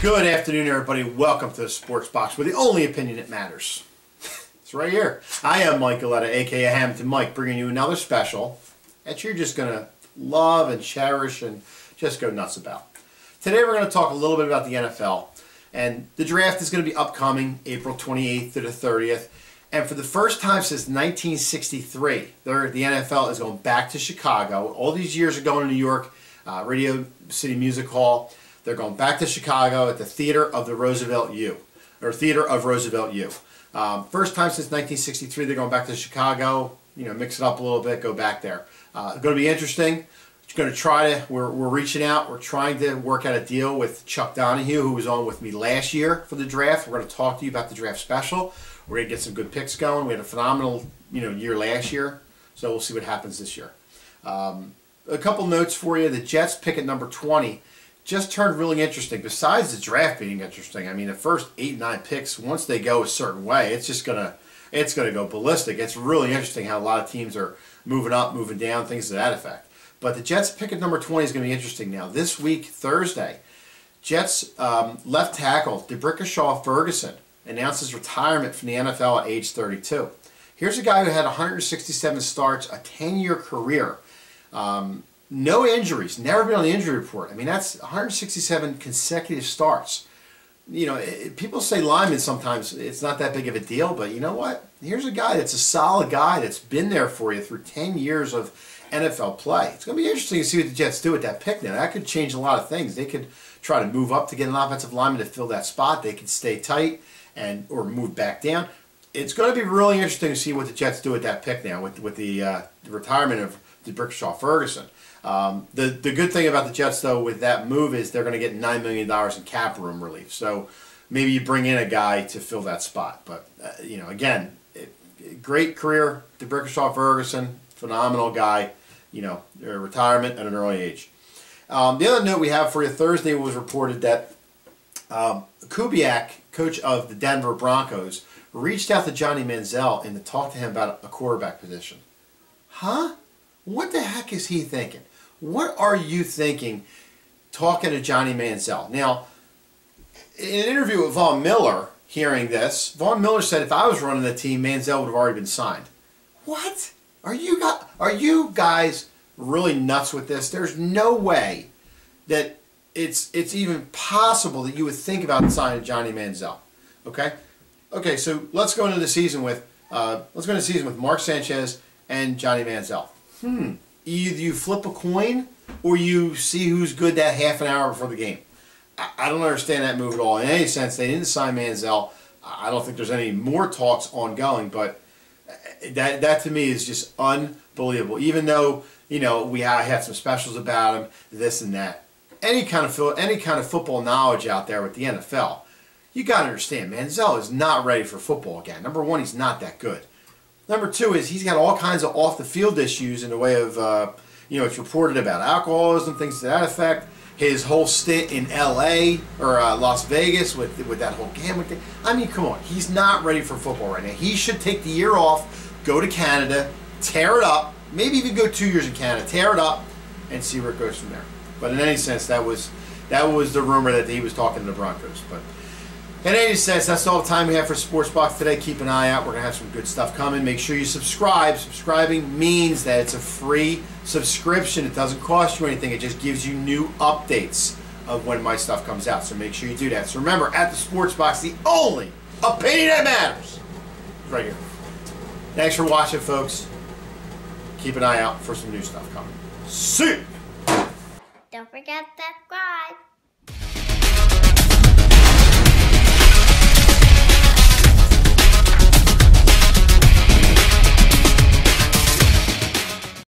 Good afternoon, everybody. Welcome to the Sports Box, where the only opinion that matters. it's right here. I am Mike Galletta, aka Hammonton Mike, bringing you another special that you're just going to love and cherish and just go nuts about. Today, we're going to talk a little bit about the NFL. And the draft is going to be upcoming April 28th to the 30th. And for the first time since 1963, the NFL is going back to Chicago. All these years are going to New York, uh, Radio City Music Hall. They're going back to Chicago at the Theater of the Roosevelt U, or Theater of Roosevelt U. Um, first time since 1963, they're going back to Chicago. You know, mix it up a little bit, go back there. Uh, going to be interesting. Going to try to. We're we're reaching out. We're trying to work out a deal with Chuck Donahue, who was on with me last year for the draft. We're going to talk to you about the draft special. We're going to get some good picks going. We had a phenomenal you know year last year, so we'll see what happens this year. Um, a couple notes for you. The Jets pick at number 20 just turned really interesting. Besides the draft being interesting, I mean, the first eight nine picks, once they go a certain way, it's just gonna it's gonna go ballistic. It's really interesting how a lot of teams are moving up, moving down, things to that effect. But the Jets pick at number 20 is going to be interesting now. This week, Thursday, Jets um, left tackle D'Brickashaw Ferguson announces retirement from the NFL at age 32. Here's a guy who had 167 starts, a 10-year career. Um, no injuries, never been on the injury report. I mean, that's 167 consecutive starts. You know, it, people say linemen sometimes it's not that big of a deal, but you know what? Here's a guy that's a solid guy that's been there for you through 10 years of NFL play. It's going to be interesting to see what the Jets do with that pick now. That could change a lot of things. They could try to move up to get an offensive lineman to fill that spot. They could stay tight and or move back down. It's going to be really interesting to see what the Jets do with that pick now with with the, uh, the retirement of D'Brickashaw Ferguson. Um, the the good thing about the Jets though with that move is they're going to get nine million dollars in cap room relief. So maybe you bring in a guy to fill that spot. But uh, you know, again, it, great career, D'Brickashaw Ferguson, phenomenal guy. You know, retirement at an early age. Um, the other note we have for you Thursday was reported that um, Kubiak, coach of the Denver Broncos, reached out to Johnny Manziel and to talk to him about a quarterback position. Huh? What the heck is he thinking? What are you thinking talking to Johnny Manziel? Now, in an interview with Von Miller, hearing this, Von Miller said if I was running the team, Manziel would have already been signed. What? Are you guys, are you guys really nuts with this? There's no way that it's it's even possible that you would think about signing Johnny Manziel. Okay? Okay, so let's go into the season with uh, let's go into the season with Mark Sanchez and Johnny Manziel. Hmm either you flip a coin or you see who's good that half an hour before the game. I, I don't understand that move at all. In any sense, they didn't sign Manziel. I don't think there's any more talks ongoing, but that that to me is just unbelievable. Even though you know we had some specials about him, this and that. Any kind of any kind of football knowledge out there with the NFL, you got to understand. Manziel is not ready for football again. Number one, he's not that good. Number two is he's got all kinds of off the field issues in the way of, uh, you know, it's reported about alcoholism, things to that effect. His whole stint in L.A. or uh, Las Vegas with with that whole gambling thing. I mean, come on, he's not ready for football right now. He should take the year off, go to Canada, tear it up, maybe even go two years in Canada, tear it up, and see where it goes from there. But in any sense, that was that was the rumor that he was talking to the Broncos. But in any sense, that's all the time we have for Sports Box today. Keep an eye out. We're going to have some good stuff coming. Make sure you subscribe. Subscribing means that it's a free subscription. It doesn't cost you anything. It just gives you new updates of when my stuff comes out. So make sure you do that. So remember, at the Sports Box, the only opinion that matters is right here. Thanks for watching, folks. Keep an eye out for some new stuff coming. See Don't forget to subscribe.